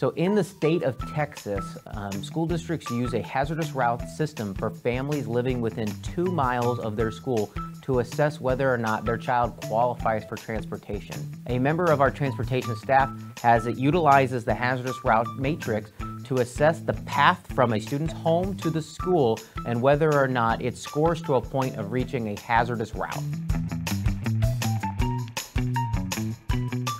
So in the state of Texas, um, school districts use a hazardous route system for families living within two miles of their school to assess whether or not their child qualifies for transportation. A member of our transportation staff has it utilizes the hazardous route matrix to assess the path from a student's home to the school and whether or not it scores to a point of reaching a hazardous route.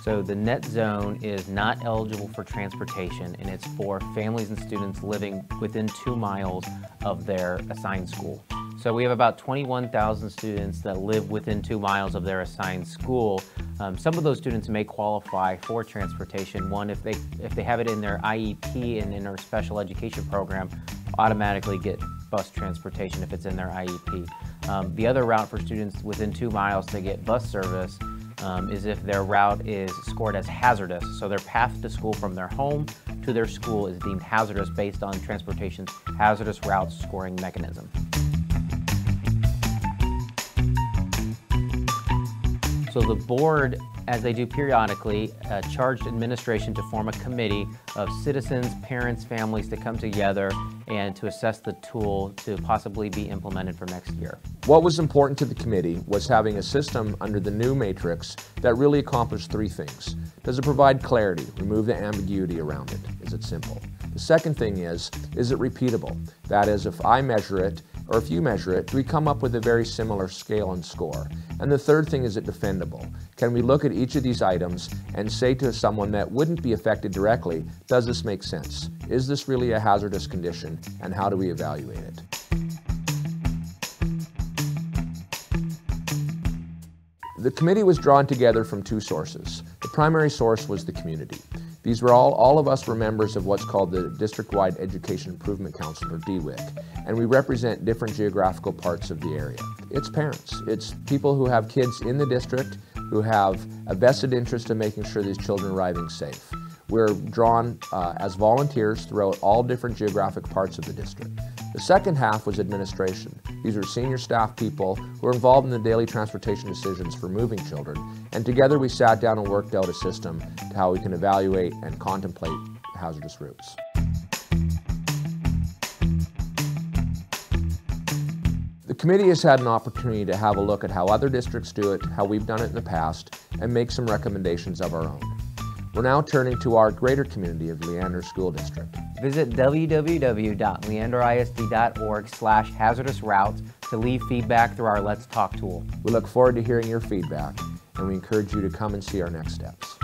So the net zone is not eligible for transportation and it's for families and students living within two miles of their assigned school. So we have about 21,000 students that live within two miles of their assigned school. Um, some of those students may qualify for transportation. One, if they, if they have it in their IEP and in their special education program, automatically get bus transportation if it's in their IEP. Um, the other route for students within two miles to get bus service um, is if their route is scored as hazardous. So their path to school from their home to their school is deemed hazardous based on transportation's hazardous routes scoring mechanism. So the board, as they do periodically, uh, charged administration to form a committee of citizens, parents, families to come together and to assess the tool to possibly be implemented for next year. What was important to the committee was having a system under the new matrix that really accomplished three things. Does it provide clarity, remove the ambiguity around it? Is it simple? The second thing is, is it repeatable? That is, if I measure it, or if you measure it, do we come up with a very similar scale and score? And the third thing is it defendable? Can we look at each of these items and say to someone that wouldn't be affected directly, does this make sense? Is this really a hazardous condition? And how do we evaluate it? The committee was drawn together from two sources. The primary source was the community. These were all, all of us were members of what's called the District-Wide Education Improvement Council, or DWIC, and we represent different geographical parts of the area. It's parents, it's people who have kids in the district who have a vested interest in making sure these children are arriving safe. We're drawn uh, as volunteers throughout all different geographic parts of the district. The second half was administration. These are senior staff people who are involved in the daily transportation decisions for moving children, and together we sat down and worked out a system to how we can evaluate and contemplate hazardous routes. The committee has had an opportunity to have a look at how other districts do it, how we've done it in the past, and make some recommendations of our own. We're now turning to our greater community of Leander School District. Visit www.leanderisd.org slash hazardous routes to leave feedback through our Let's Talk tool. We look forward to hearing your feedback, and we encourage you to come and see our next steps.